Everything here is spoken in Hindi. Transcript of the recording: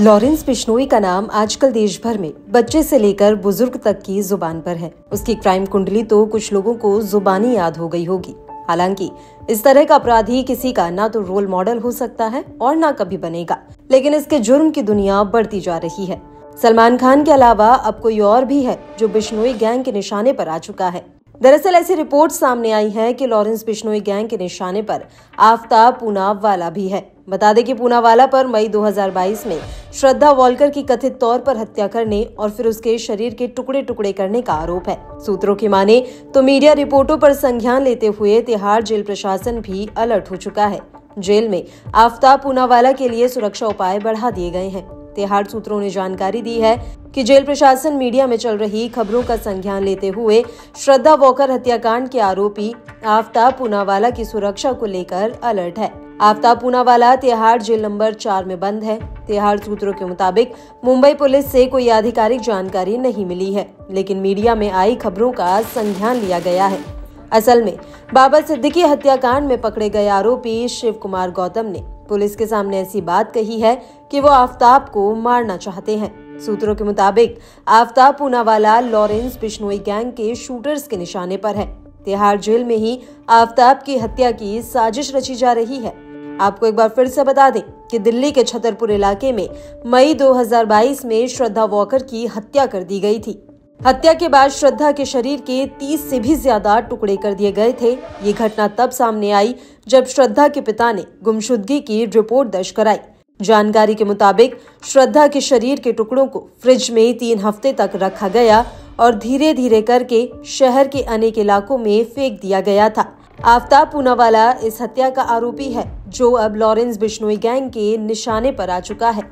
लॉरेंस बिश्नोई का नाम आजकल देश भर में बच्चे से लेकर बुज़ुर्ग तक की ज़ुबान पर है। उसकी क्राइम कुंडली तो कुछ लोगों को जुबानी याद हो गई होगी। हालाँकि, इस तरह का अपराधी किसी का ना तो रोल मॉडल हो सकता है और ना कभी बनेगा। लेकिन इसके जुर्म की दुनिया बढ़ती जा रही है। सलमान खान के अलावा अब कोई और भी है जो बिश्नोई गैंग के निशाने पर आ चुका है। दरअसल ऐसी रिपोर्ट सामने आई है कि लॉरेंस बिश्नोई गैंग के निशाने पर आफ्ताब पूनाव वाला भी है। बता दें कि पूनावाला पर मई 2022 में श्रद्धा वॉलकर की कथित तौर पर हत्या करने और फिर उसके शरीर के टुकड़े टुकड़े करने का आरोप है। सूत्रों की माने तो मीडिया रिपोर्टों पर संज्ञान लेते हुए तिहाड़ जेल प्रशासन भी अलर्ट हो चुका है। जेल में आफ्ताब पूनावाला के लिए सुरक्षा उपाय बढ़ा दिए गए हैं। तिहाड़ सूत्रों ने जानकारी दी है कि जेल प्रशासन मीडिया में चल रही खबरों का संज्ञान लेते हुए श्रद्धा वॉकर हत्याकांड के आरोपी आफ्ताब पूनावाला की सुरक्षा को लेकर अलर्ट है। आफ्ताब पूनावाला तिहाड़ जेल नंबर चार में बंद है। तिहाड़ सूत्रों के मुताबिक मुंबई पुलिस से कोई आधिकारिक जानकारी नहीं मिली है, लेकिन मीडिया में आई खबरों का संज्ञान लिया गया है। असल में बाबा सिद्दीकी हत्याकांड में पकड़े गए आरोपी शिव कुमार गौतम ने पुलिस के सामने ऐसी बात कही है कि वो आफ्ताब को मारना चाहते हैं। सूत्रों के मुताबिक, आफ्ताब पूनावाला लॉरेंस बिश्नोई गैंग के शूटर्स के निशाने पर है। तिहाड़ जेल में ही आफ्ताब की हत्या की साजिश रची जा रही है। आपको एक बार फिर से बता दें कि दिल्ली के छतरपुर इलाके में मई 2022 में श्रद्धा वॉकर की हत्या कर दी गई थी। हत्या के बाद श्रद्धा के शरीर के 30 से भी ज़्यादा टुकड़े कर दिए गए थे। ये घटना तब सामने आई जब श्रद्धा के पिता ने गुमशुदगी की रिपोर्ट दर्ज कराई। जानकारी के मुताबिक श्रद्धा के शरीर के टुकड़ों को फ्रिज में तीन हफ़्ते तक रखा गया और धीरे धीरे करके शहर के अनेक इलाकों में फेंक दिया गया था। आफ्ताब पूनावाला इस हत्या का आरोपी है, जो अब लॉरेंस बिश्नोई गैंग के निशाने पर आ चुका है।